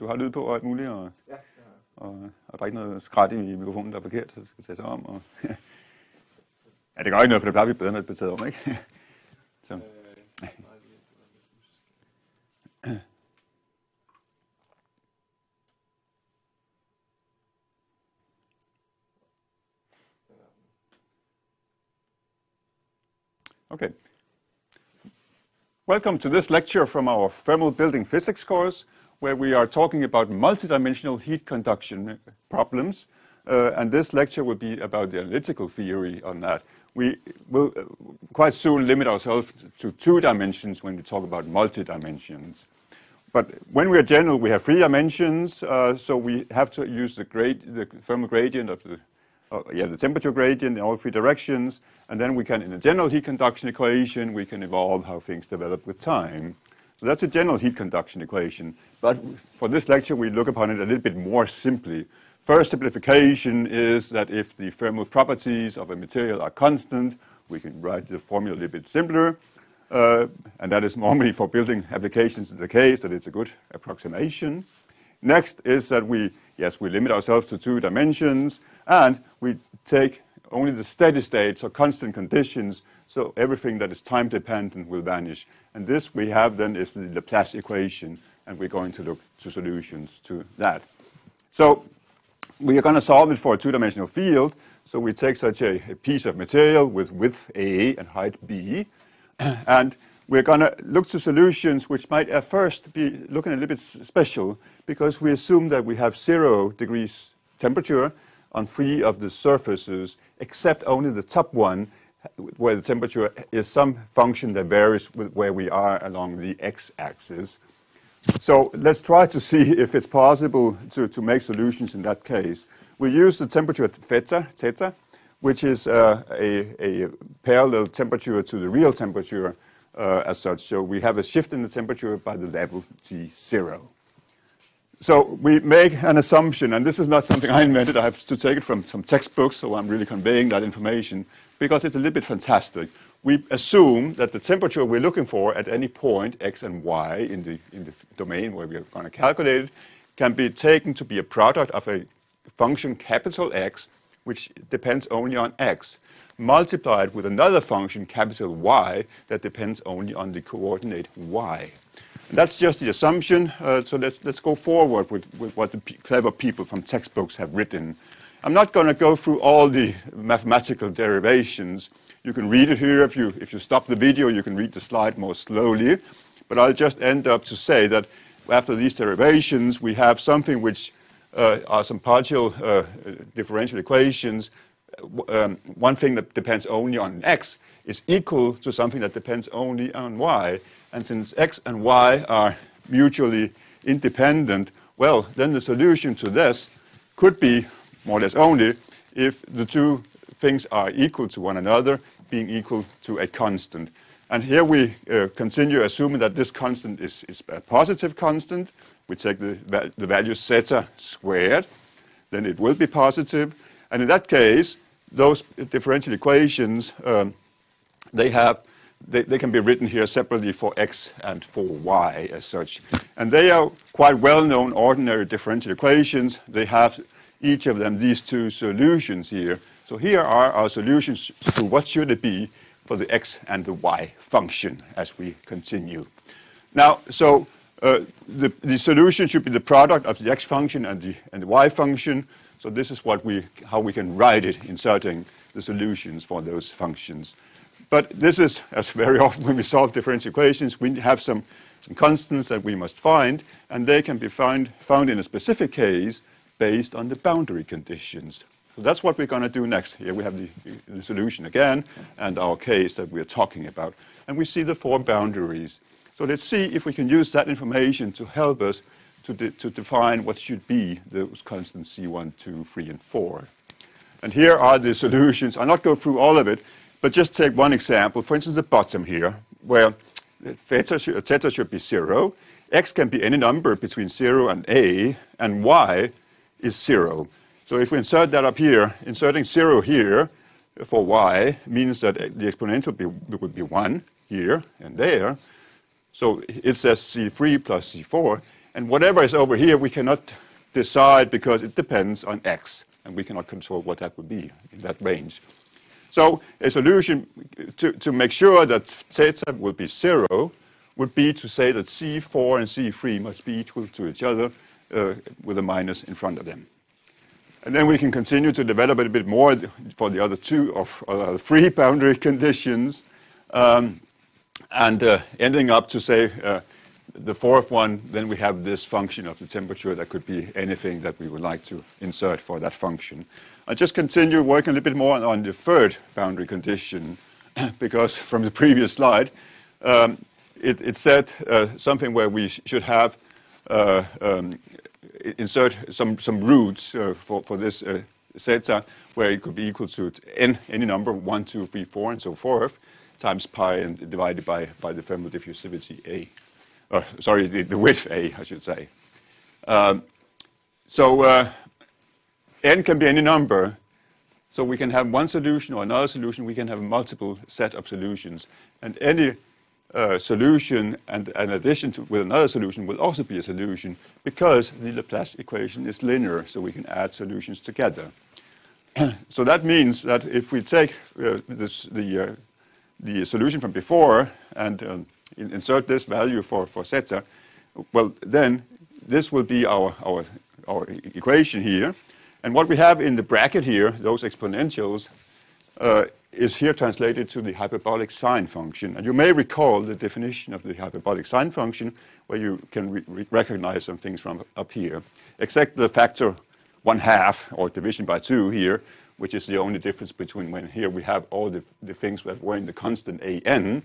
Du har lyd på og alt muligt, og, ja, og, og der er ikke noget skræt i mikrofonen, der er forkert, så det skal tage sig om. Og, ja, det gør ikke noget, for det plejer vi bedre, når det bliver taget om, ikke? Okay. Welcome to this lecture from our thermal building physics course where we are talking about multidimensional heat conduction problems. Uh, and this lecture will be about the analytical theory on that. We will uh, quite soon limit ourselves to two dimensions when we talk about multi-dimensions. But when we are general, we have three dimensions, uh, so we have to use the, grade, the thermal gradient of the, uh, yeah, the temperature gradient in all three directions, and then we can, in a general heat conduction equation, we can evolve how things develop with time. So that's a general heat conduction equation. But for this lecture, we look upon it a little bit more simply. First simplification is that if the thermal properties of a material are constant, we can write the formula a little bit simpler. Uh, and that is normally for building applications in the case, that it's a good approximation. Next is that we, yes, we limit ourselves to two dimensions, and we take only the steady states or constant conditions, so everything that is time dependent will vanish. And this we have then is the Laplace equation, and we're going to look to solutions to that. So we are going to solve it for a two-dimensional field. So we take such a, a, piece of material with width A and height B, and we're going to look to solutions which might at first be looking a little bit special because we assume that we have zero degrees temperature on three of the surfaces, except only the top one, where the temperature is some function that varies with where we are along the x-axis. So let's try to see if it's possible to, to make solutions in that case. We use the temperature theta, theta which is uh, a, a, parallel temperature to the real temperature uh, as such. So we have a shift in the temperature by the level T0. So we make an assumption, and this is not something I invented. I have to take it from some textbooks, so I'm really conveying that information because it's a little bit fantastic. We assume that the temperature we're looking for at any point, x and y, in the, in the domain where we're going to calculate it, can be taken to be a product of a function capital X, which depends only on x, multiplied with another function, capital Y, that depends only on the coordinate y. That's just the assumption. Uh, so let's, let's go forward with, with what the clever people from textbooks have written. I'm not going to go through all the mathematical derivations. You can read it here. If you, if you stop the video, you can read the slide more slowly. But I'll just end up to say that after these derivations, we have something which are some partial uh, differential equations. Um, one thing that depends only on x is equal to something that depends only on y. And since x and y are mutually independent, well, then the solution to this could be more or less only if the two things are equal to one another, being equal to a constant. And here we uh, continue assuming that this constant is, is, a positive constant. We take the, the value zeta squared, then it will be positive. And in that case, those differential equations, um, they have they, they, can be written here separately for x and for y as such. And they are quite well-known ordinary differential equations. They have each of them these two solutions here. So here are our solutions to what should it be for the x and the y function as we continue. Now, so uh, the, the solution should be the product of the x function and the, and the y function. So this is what we, how we can write it, inserting the solutions for those functions. But this is, as very often when we solve differential equations, we have some, some constants that we must find, and they can be found, found in a specific case based on the boundary conditions. So that's what we're going to do next. Here we have the, the solution again, and our case that we're talking about. And we see the four boundaries. So let's see if we can use that information to help us to, de to define what should be those constants C1, 2, 3, and 4. And here are the solutions. I'll not go through all of it, but just take one example, for instance, the bottom here, where theta should, theta should be 0. x can be any number between 0 and a, and y is 0. So if we insert that up here, inserting 0 here for y means that the exponential be, would be 1 here and there. So it says C3 plus C4. And whatever is over here, we cannot decide because it depends on x. And we cannot control what that would be in that range. So a solution to, to make sure that theta will be 0 would be to say that C4 and C3 must be equal to each other uh, with a minus in front of them. And then we can continue to develop it a bit more for the other two of uh, three boundary conditions, um, and uh, ending up to say uh, the fourth one, then we have this function of the temperature that could be anything that we would like to insert for that function. I'll just continue working a little bit more on the third boundary condition, because from the previous slide, um, it, it, said uh, something where we sh should have uh, um, insert some, some roots uh, for, for this uh, zeta where it could be equal to n, any number, 1, 2, 3, 4, and so forth, times pi and divided by, by the thermal diffusivity A. Uh, sorry, the, the, width A, I should say. Um, so uh, n can be any number. So we can have one solution or another solution. We can have multiple set of solutions. And any uh, solution and an addition to, with another solution will also be a solution because the Laplace equation is linear, so we can add solutions together. so that means that if we take uh, this, the, uh, the solution from before and um, in, insert this value for, for zeta, well, then this will be our, our, our equation here. And what we have in the bracket here, those exponentials, uh, is here translated to the hyperbolic sine function. And you may recall the definition of the hyperbolic sine function, where you can re recognize some things from up here, except the factor 1 half, or division by 2 here, which is the only difference between when here we have all the, the things that were in the constant an.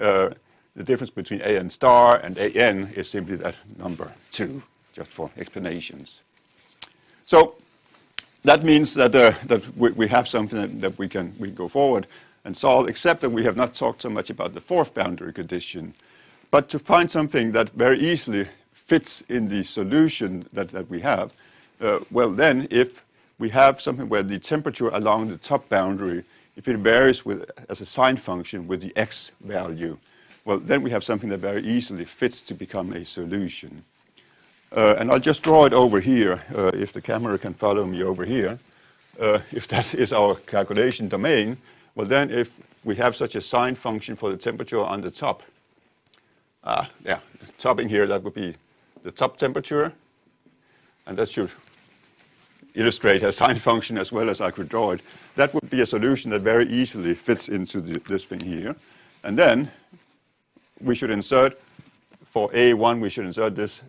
Uh, the difference between an star and an is simply that number 2, just for explanations. So that means that, uh, that we, we, have something that, that, we can we go forward and solve, except that we have not talked so much about the fourth boundary condition. But to find something that very easily fits in the solution that, that we have, uh, well then, if we have something where the temperature along the top boundary, if it varies with, as a sine function with the x value, well, then we have something that very easily fits to become a solution. Uh, and I'll just draw it over here, uh, if the camera can follow me over here. Uh, if that is our calculation domain, well then if we have such a sine function for the temperature on the top, uh, yeah, topping here, that would be the top temperature, and that should illustrate a sine function as well as I could draw it. That would be a solution that very easily fits into the, this thing here. And then we should insert for A1, we should insert this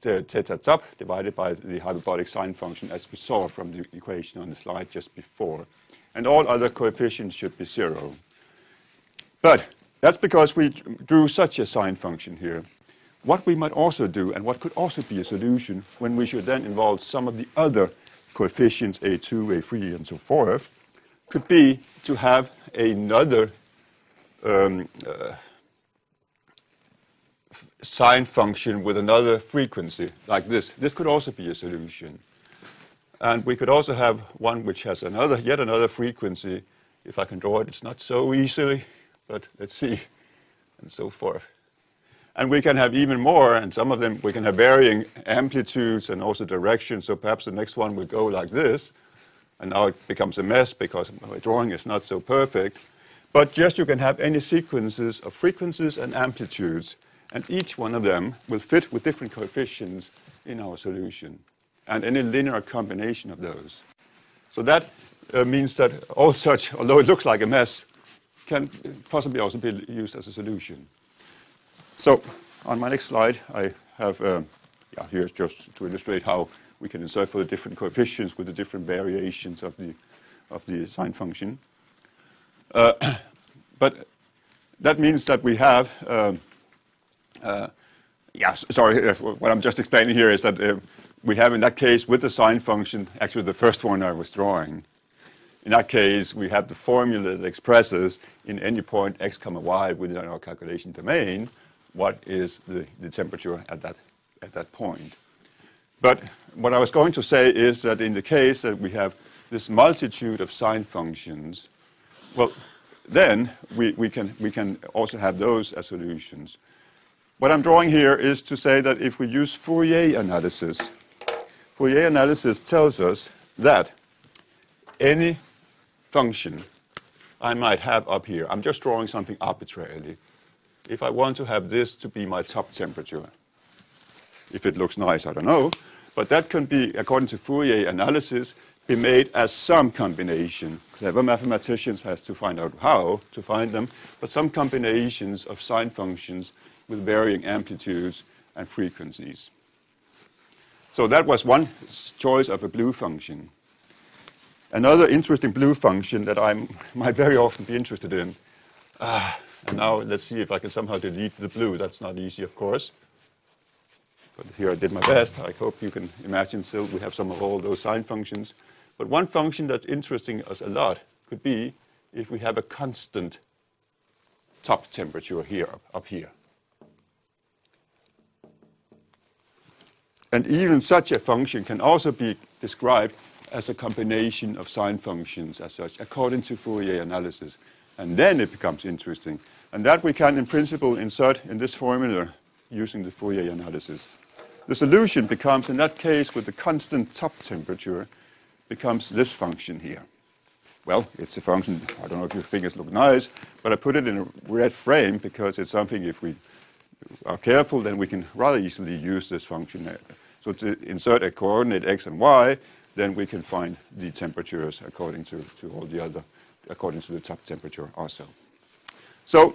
theta top divided by the hyperbolic sine function as we saw from the equation on the slide just before. And all other coefficients should be zero. But that's because we drew such a sine function here. What we might also do, and what could also be a solution, when we should then involve some of the other coefficients, A2, A3, and so forth, could be to have another um, uh, sine function with another frequency like this. This could also be a solution. And we could also have one which has another, yet another frequency. If I can draw it, it's not so easily, but let's see, and so forth. And we can have even more, and some of them we can have varying amplitudes and also directions. So perhaps the next one will go like this. And now it becomes a mess because my drawing is not so perfect. But just you can have any sequences of frequencies and amplitudes and each one of them will fit with different coefficients in our solution, and any linear combination of those. So that uh, means that all such, although it looks like a mess, can possibly also be used as a solution. So on my next slide, I have, uh, yeah, here's just to illustrate how we can insert for the different coefficients with the different variations of the, of the sine function. Uh, but that means that we have um, uh, yeah, sorry, uh, what I'm just explaining here is that uh, we have in that case with the sine function, actually the first one I was drawing, in that case we have the formula that expresses in any point x comma y within our calculation domain what is the, the temperature at that, at that point. But what I was going to say is that in the case that we have this multitude of sine functions, well, then we, we, can, we can also have those as solutions. What I'm drawing here is to say that if we use Fourier analysis, Fourier analysis tells us that any function I might have up here, I'm just drawing something arbitrarily. If I want to have this to be my top temperature, if it looks nice, I don't know, but that can be, according to Fourier analysis, be made as some combination. Clever mathematicians has to find out how to find them, but some combinations of sine functions with varying amplitudes and frequencies. So that was one choice of a blue function. Another interesting blue function that I might very often be interested in, uh, and now let's see if I can somehow delete the blue. That's not easy, of course. But here I did my best. I hope you can imagine still we have some of all those sine functions. But one function that's interesting us a lot could be if we have a constant top temperature here, up, up here. And even such a function can also be described as a combination of sine functions as such, according to Fourier analysis. And then it becomes interesting. And that we can, in principle, insert in this formula using the Fourier analysis. The solution becomes, in that case, with the constant top temperature, becomes this function here. Well, it's a function, I don't know if your fingers look nice, but I put it in a red frame because it's something if we are careful, then we can rather easily use this function. So to insert a coordinate x and y, then we can find the temperatures according to, to all the other, according to the top temperature also. So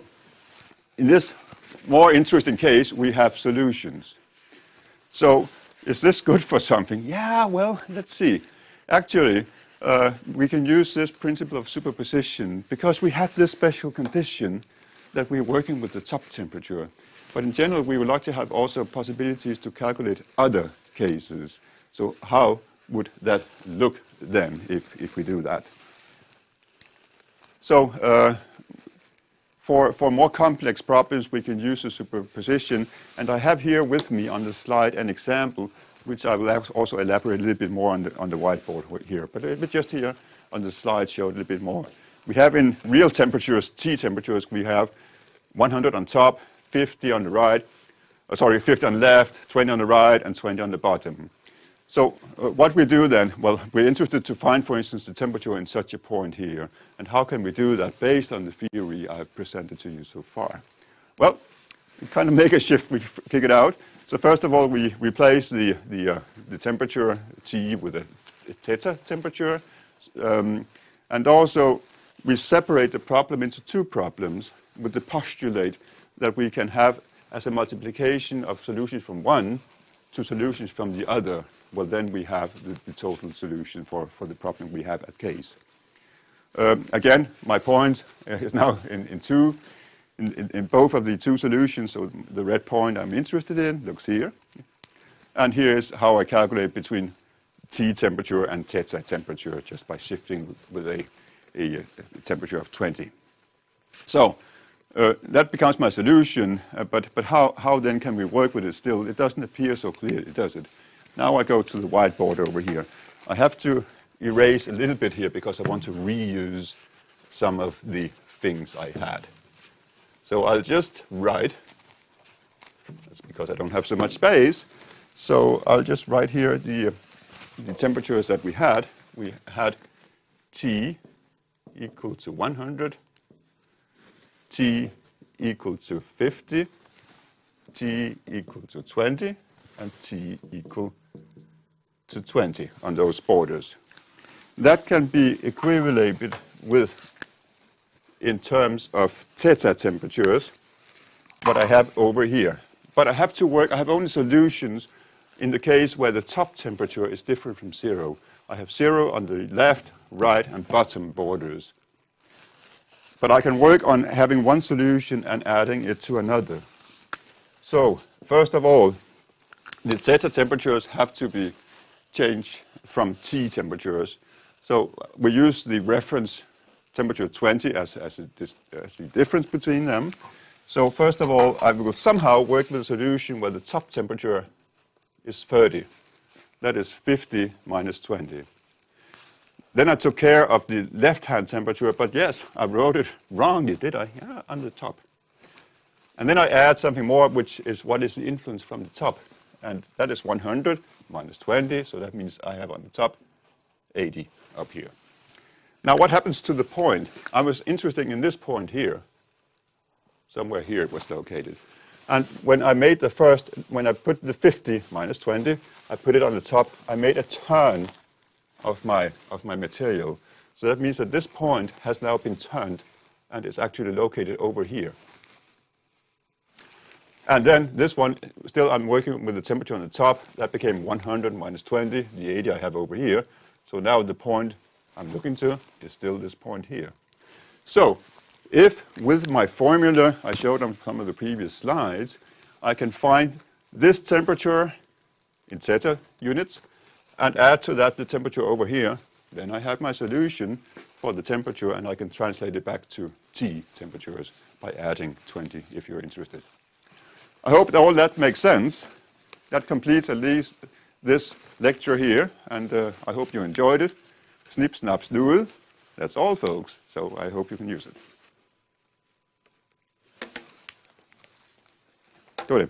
in this more interesting case, we have solutions. So is this good for something? Yeah, well, let's see. Actually, uh, we can use this principle of superposition because we have this special condition that we're working with the top temperature. But in general, we would like to have also possibilities to calculate other cases. So how would that look then if, if we do that? So uh, for, for more complex problems, we can use a superposition. And I have here with me on the slide an example, which I will also elaborate a little bit more on the, on the whiteboard here. But, uh, but just here on the slide show a little bit more. We have in real temperatures, T temperatures, we have 100 on top, 50 on the right, uh, sorry, 50 on the left, 20 on the right, and 20 on the bottom. So uh, what we do then, well, we're interested to find, for instance, the temperature in such a point here. And how can we do that based on the theory I've presented to you so far? Well, we kind of make a shift, we kick it out. So first of all, we replace the, the, uh, the temperature T with a theta temperature. Um, and also, we separate the problem into two problems with the postulate that we can have as a multiplication of solutions from one to solutions from the other well, then we have the, the, total solution for, for the problem we have at case. Um, again, my point is now in, in two, in, in, in, both of the two solutions. So the red point I'm interested in looks here. And here is how I calculate between T temperature and theta temperature just by shifting with a, a, a temperature of 20. So uh, that becomes my solution, uh, but, but how, how then can we work with it still? It doesn't appear so clear, does it? Now I go to the whiteboard over here. I have to erase a little bit here because I want to reuse some of the things I had. So I'll just write, that's because I don't have so much space, so I'll just write here the, the temperatures that we had. We had T equal to 100, T equal to 50, T equal to 20, and T equal to 20 on those borders. That can be equated with, in terms of theta temperatures, what I have over here. But I have to work, I have only solutions in the case where the top temperature is different from zero. I have zero on the left, right, and bottom borders. But I can work on having one solution and adding it to another. So, first of all, the theta temperatures have to be changed from T temperatures. So we use the reference temperature 20 as, as, a, as the difference between them. So first of all, I will somehow work with a solution where the top temperature is 30. that is 50 minus 20. Then I took care of the left-hand temperature, but yes, I wrote it wrongly, did I? Yeah, on the top. And then I add something more, which is what is the influence from the top. And that is 100 minus 20, so that means I have on the top 80 up here. Now what happens to the point? I was interested in this point here. Somewhere here it was located. And when I made the first, when I put the 50 minus 20, I put it on the top, I made a turn of my, of my material. So that means that this point has now been turned and is actually located over here. And then this one, still I'm working with the temperature on the top. That became 100 minus 20, the 80 I have over here. So now the point I'm looking to is still this point here. So if with my formula I showed on some of the previous slides, I can find this temperature in theta units and add to that the temperature over here, then I have my solution for the temperature and I can translate it back to T temperatures by adding 20 if you're interested. I hope that all that makes sense. That completes at least this lecture here, and uh, I hope you enjoyed it. Snip, snap, snoodle. That's all, folks, so I hope you can use it. Good.